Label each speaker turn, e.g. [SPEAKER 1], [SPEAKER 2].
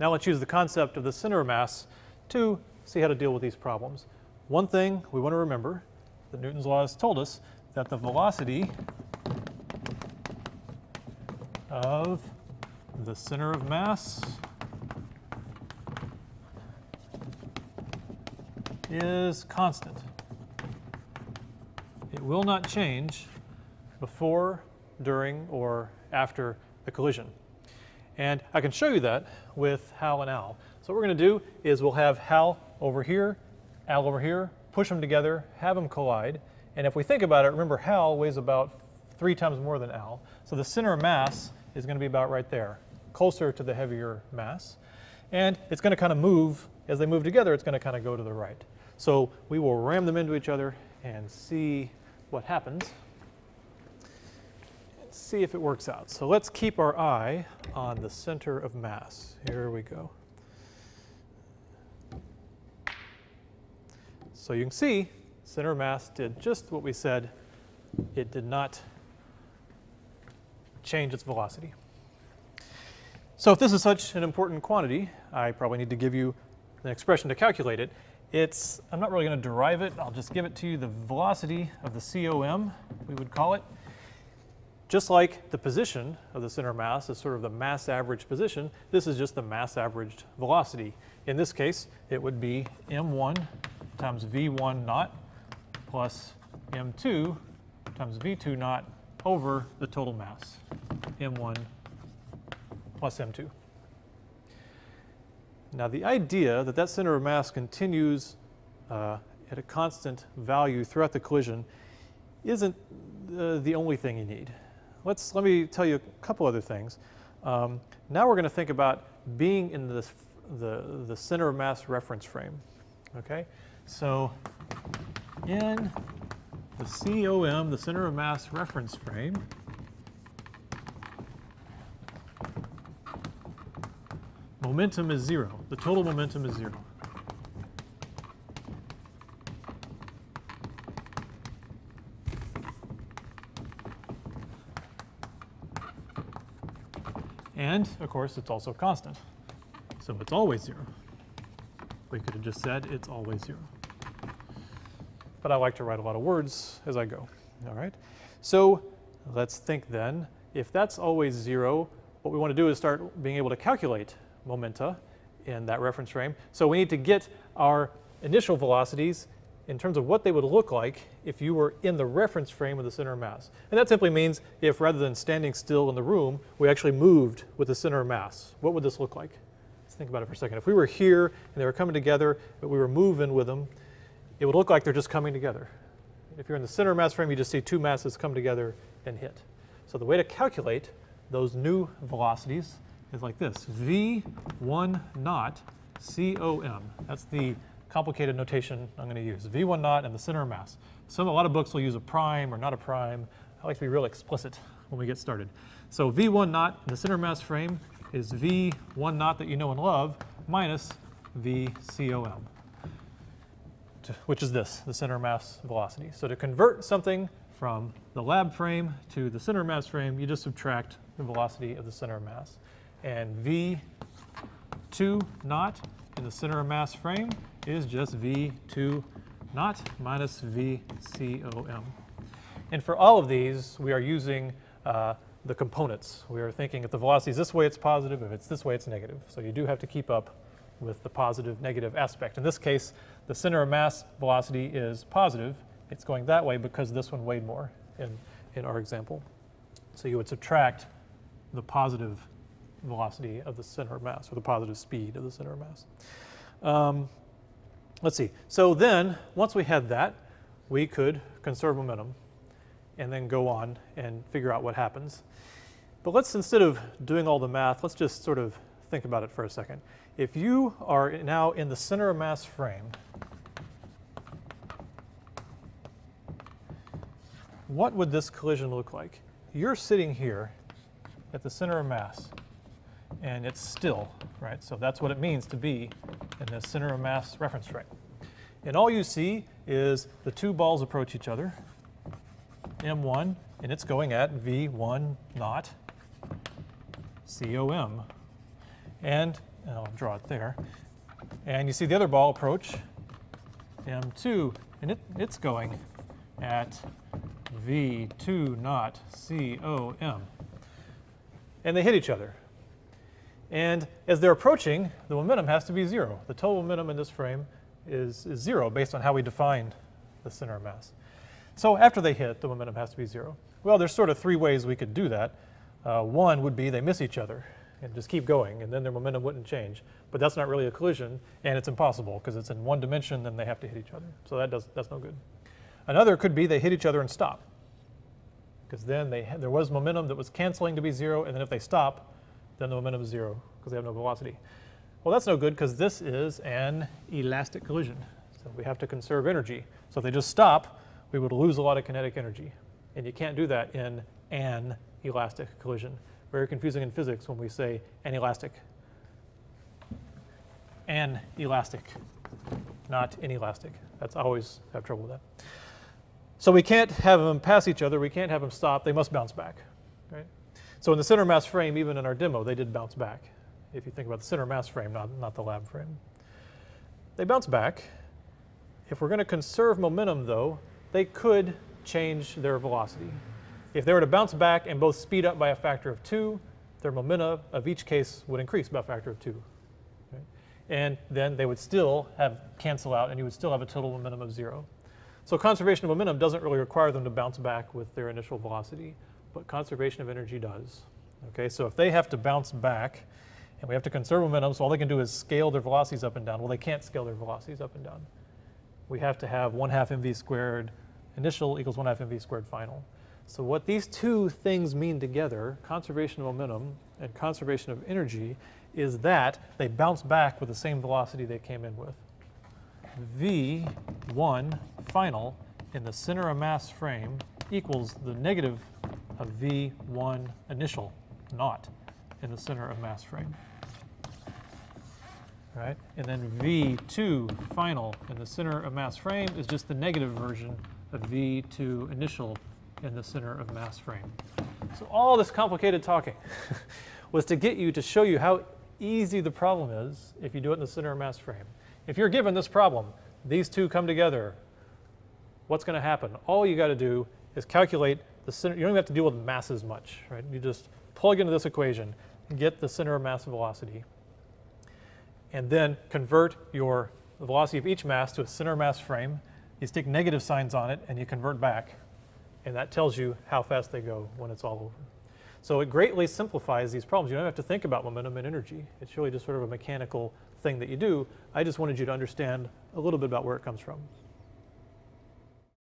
[SPEAKER 1] Now let's use the concept of the center of mass to see how to deal with these problems. One thing we want to remember that Newton's law has told us that the velocity of the center of mass is constant. It will not change before, during, or after the collision. And I can show you that with Hal and Al. So what we're going to do is we'll have Hal over here, Al over here, push them together, have them collide. And if we think about it, remember Hal weighs about three times more than Al. So the center of mass is going to be about right there, closer to the heavier mass. And it's going to kind of move, as they move together, it's going to kind of go to the right. So we will ram them into each other and see what happens see if it works out. So let's keep our eye on the center of mass. Here we go. So you can see center of mass did just what we said. It did not change its velocity. So if this is such an important quantity, I probably need to give you an expression to calculate it. It's, I'm not really going to derive it. I'll just give it to you the velocity of the COM, we would call it. Just like the position of the center of mass is sort of the mass average position, this is just the mass averaged velocity. In this case, it would be m1 times v1 naught plus m2 times v2 naught over the total mass, m1 plus m2. Now the idea that that center of mass continues uh, at a constant value throughout the collision isn't uh, the only thing you need let's, let me tell you a couple other things. Um, now we're going to think about being in this, the, the center of mass reference frame. Okay, so in the COM, the center of mass reference frame, momentum is zero. The total momentum is zero. And of course, it's also constant. So it's always zero. We could have just said it's always zero. But I like to write a lot of words as I go, all right? So let's think then, if that's always zero, what we want to do is start being able to calculate momenta in that reference frame. So we need to get our initial velocities in terms of what they would look like if you were in the reference frame of the center of mass. And that simply means if rather than standing still in the room, we actually moved with the center of mass. What would this look like? Let's think about it for a second. If we were here and they were coming together, but we were moving with them, it would look like they're just coming together. If you're in the center of mass frame, you just see two masses come together and hit. So the way to calculate those new velocities is like this, V1 naught COM. That's the complicated notation I'm going to use. V1 naught and the center of mass. Some, a lot of books will use a prime or not a prime. I like to be real explicit when we get started. So V1 naught in the center of mass frame is V1 naught that you know and love minus VCOM, which is this, the center of mass velocity. So to convert something from the lab frame to the center of mass frame, you just subtract the velocity of the center of mass. And V2 naught in the center of mass frame is just V2 naught minus VCOM. And for all of these, we are using uh, the components. We are thinking if the velocity is this way, it's positive. If it's this way, it's negative. So you do have to keep up with the positive negative aspect. In this case, the center of mass velocity is positive. It's going that way because this one weighed more in, in our example. So you would subtract the positive velocity of the center of mass, or the positive speed of the center of mass. Um, let's see. So then, once we had that, we could conserve momentum and then go on and figure out what happens. But let's, instead of doing all the math, let's just sort of think about it for a second. If you are now in the center of mass frame, what would this collision look like? You're sitting here at the center of mass, and it's still, right? So that's what it means to be in the center of mass reference frame. And all you see is the two balls approach each other, M1, and it's going at V1 naught COM. And and I'll draw it there. And you see the other ball approach, m2, and it, it's going at v2 naught com. And they hit each other. And as they're approaching, the momentum has to be zero. The total momentum in this frame is, is zero based on how we defined the center of mass. So after they hit, the momentum has to be zero. Well, there's sort of three ways we could do that. Uh, one would be they miss each other and just keep going, and then their momentum wouldn't change. But that's not really a collision, and it's impossible because it's in one dimension, then they have to hit each other. So that does, that's no good. Another could be they hit each other and stop, because then they, there was momentum that was canceling to be zero, and then if they stop, then the momentum is zero because they have no velocity. Well, that's no good because this is an elastic collision. So we have to conserve energy. So if they just stop, we would lose a lot of kinetic energy. And you can't do that in an elastic collision. Very confusing in physics when we say an elastic. An elastic, not inelastic. That's always have trouble with that. So we can't have them pass each other. We can't have them stop. They must bounce back. Right? So in the center mass frame, even in our demo, they did bounce back. If you think about the center mass frame, not, not the lab frame. They bounce back. If we're going to conserve momentum, though, they could change their velocity. If they were to bounce back and both speed up by a factor of two, their momenta of each case would increase by a factor of two. Okay? And then they would still have cancel out and you would still have a total momentum of zero. So conservation of momentum doesn't really require them to bounce back with their initial velocity, but conservation of energy does. Okay, so if they have to bounce back and we have to conserve momentum, so all they can do is scale their velocities up and down. Well, they can't scale their velocities up and down. We have to have 1 half mv squared initial equals 1 half mv squared final. So what these two things mean together, conservation of momentum and conservation of energy, is that they bounce back with the same velocity they came in with. V1 final in the center of mass frame equals the negative of V1 initial, not in the center of mass frame. Right? And then V2 final in the center of mass frame is just the negative version of V2 initial in the center of mass frame. So all this complicated talking was to get you to show you how easy the problem is if you do it in the center of mass frame. If you're given this problem, these two come together, what's going to happen? All you got to do is calculate the center. You don't even have to deal with masses much, right? You just plug into this equation and get the center of mass velocity. And then convert your velocity of each mass to a center mass frame. You stick negative signs on it and you convert back and that tells you how fast they go when it's all over. So it greatly simplifies these problems. You don't have to think about momentum and energy. It's really just sort of a mechanical thing that you do. I just wanted you to understand a little bit about where it comes from.